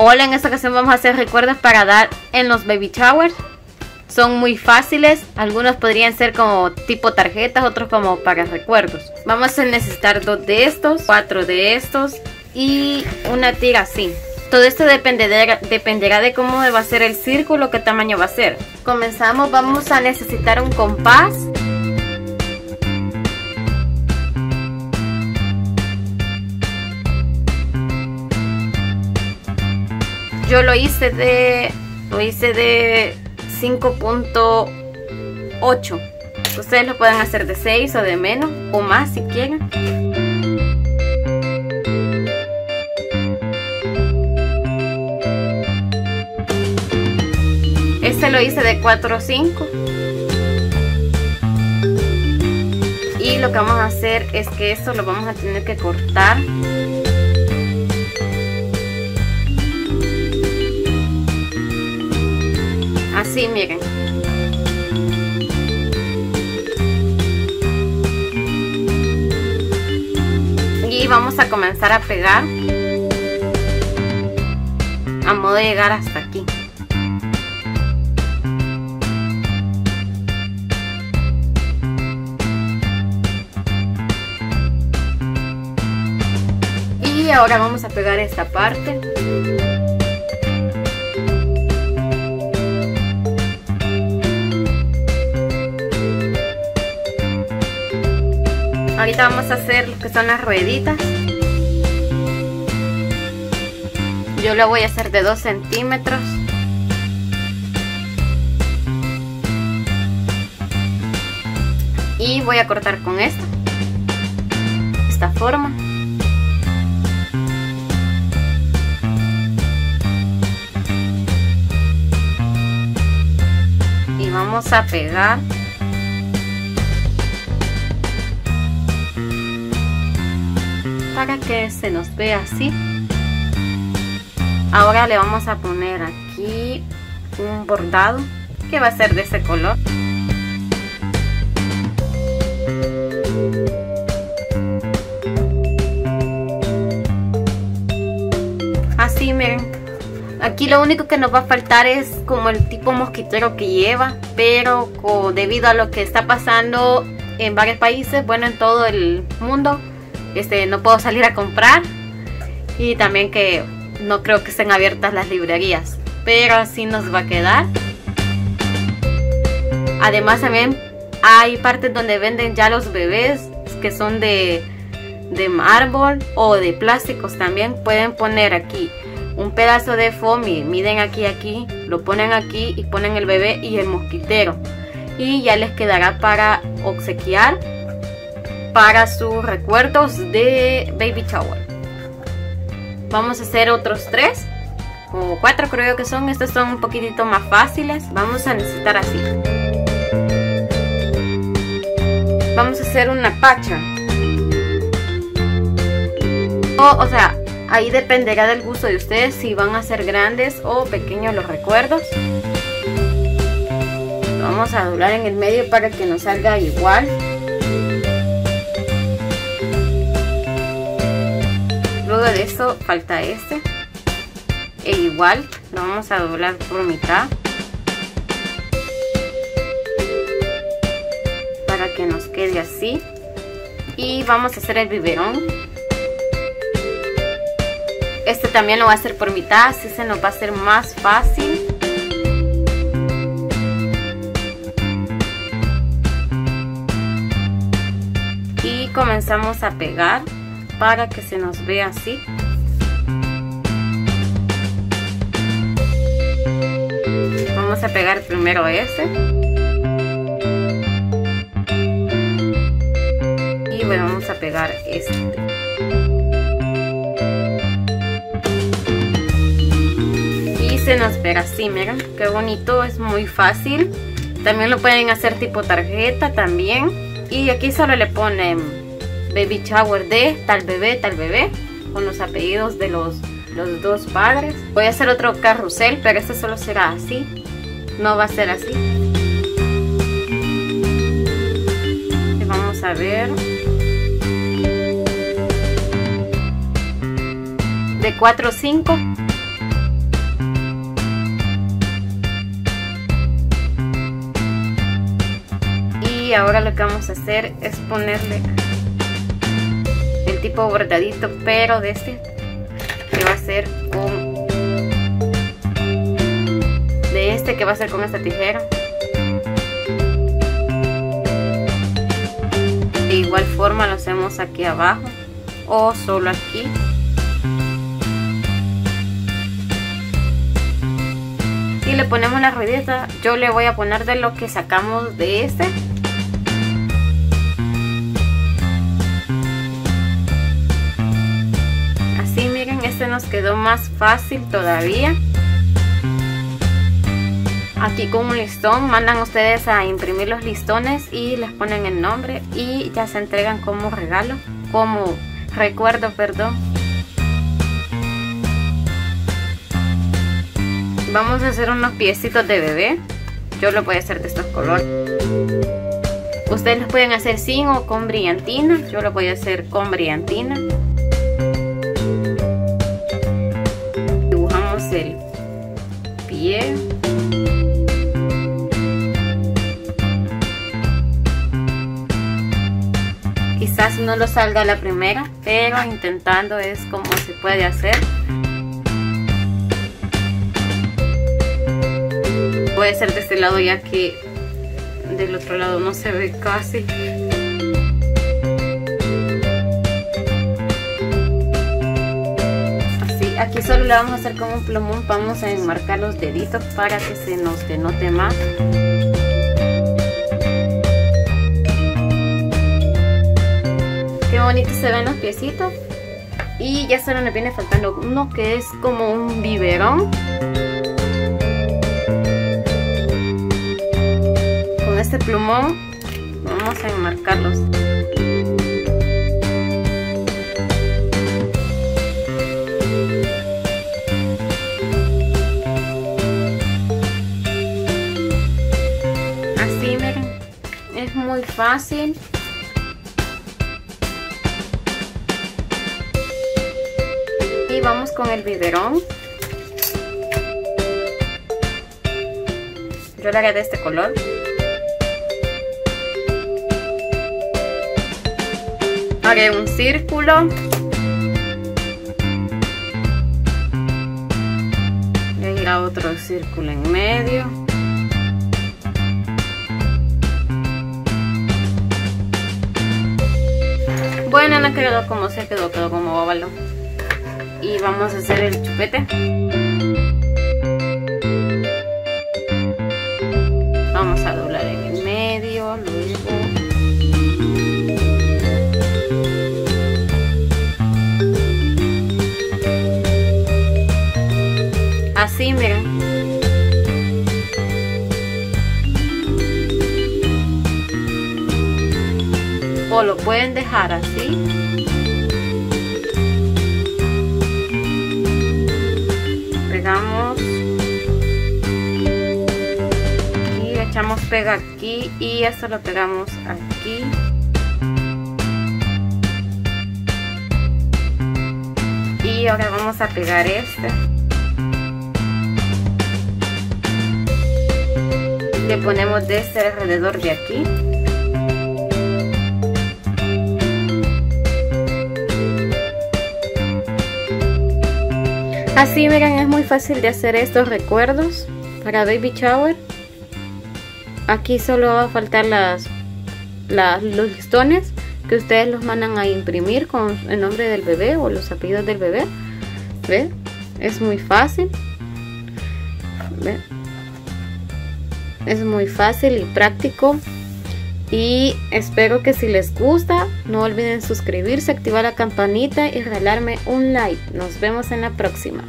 Hola, en esta ocasión vamos a hacer recuerdos para dar en los baby showers. Son muy fáciles, algunos podrían ser como tipo tarjetas, otros como para recuerdos. Vamos a necesitar dos de estos, cuatro de estos y una tira así. Todo esto dependerá, dependerá de cómo va a ser el círculo, qué tamaño va a ser. Comenzamos, vamos a necesitar un compás. Yo lo hice de lo hice de 5.8. Ustedes lo pueden hacer de 6 o de menos o más si quieren. Este lo hice de 4 o 5. Y lo que vamos a hacer es que esto lo vamos a tener que cortar. Así, miren. Y vamos a comenzar a pegar a modo de llegar hasta aquí. Y ahora vamos a pegar esta parte. Ahorita vamos a hacer lo que son las rueditas. Yo lo voy a hacer de 2 centímetros. Y voy a cortar con esta. Esta forma. Y vamos a pegar para que se nos vea así. Ahora le vamos a poner aquí un bordado que va a ser de ese color. Así miren. Aquí lo único que nos va a faltar es como el tipo mosquitero que lleva pero debido a lo que está pasando en varios países bueno en todo el mundo este, no puedo salir a comprar y también que no creo que estén abiertas las librerías, pero así nos va a quedar. Además también hay partes donde venden ya los bebés que son de, de mármol o de plásticos también. Pueden poner aquí un pedazo de foamy, miden aquí aquí, lo ponen aquí y ponen el bebé y el mosquitero. Y ya les quedará para obsequiar para sus recuerdos de baby shower. Vamos a hacer otros tres o cuatro creo que son. Estos son un poquitito más fáciles. Vamos a necesitar así. Vamos a hacer una pacha. O, o sea, ahí dependerá del gusto de ustedes si van a ser grandes o pequeños los recuerdos. vamos a doblar en el medio para que nos salga igual. Luego de eso falta este. E igual lo vamos a doblar por mitad. Para que nos quede así. Y vamos a hacer el biberón. Este también lo voy a hacer por mitad así se nos va a hacer más fácil. Y comenzamos a pegar para que se nos vea así. Vamos a pegar primero este. Y bueno, vamos a pegar este. Y se nos pega así, miren, qué bonito, es muy fácil. También lo pueden hacer tipo tarjeta también. Y aquí solo le ponen baby shower de tal bebé, tal bebé, con los apellidos de los, los dos padres. Voy a hacer otro carrusel, pero este solo será así, no va a ser así. Vamos a ver. De 4 a 5. Y ahora lo que vamos a hacer es ponerle tipo bordadito pero de este que va a ser con de este que va a ser con esta tijera. De igual forma lo hacemos aquí abajo o solo aquí. Y le ponemos la ruedita. Yo le voy a poner de lo que sacamos de este quedó más fácil todavía. Aquí con un listón mandan ustedes a imprimir los listones y les ponen el nombre y ya se entregan como regalo como recuerdo perdón. Vamos a hacer unos piecitos de bebé. Yo lo voy a hacer de estos colores. Ustedes los pueden hacer sin o con brillantina. Yo lo voy a hacer con brillantina el pie. Quizás no lo salga la primera pero intentando es como se puede hacer. A hacer de este lado ya que del otro lado no se ve casi aquí solo le vamos a hacer como un plumón vamos a enmarcar los deditos para que se nos denote más. Qué bonito se ven los piecitos. Y ya solo nos viene faltando uno que es como un biberón. Este plumón vamos a enmarcarlos y vamos con el biberón. Yo le haré de este color. Haré un círculo. Y otro círculo en medio no quedó como se quedó quedó como óvalo. Y vamos a hacer el chupete. Vamos a pueden dejar así. Pegamos. Y echamos pega aquí y esto lo pegamos aquí. Y ahora vamos a pegar este. Le ponemos de este alrededor de aquí así miren es muy fácil de hacer estos recuerdos para baby shower. Aquí solo va a faltar las, las los listones que ustedes los mandan a imprimir con el nombre del bebé o los apellidos del bebé. Es muy fácil. Es muy fácil y práctico y espero que si les gusta no olviden suscribirse, activar la campanita y regalarme un like. Nos vemos en la próxima.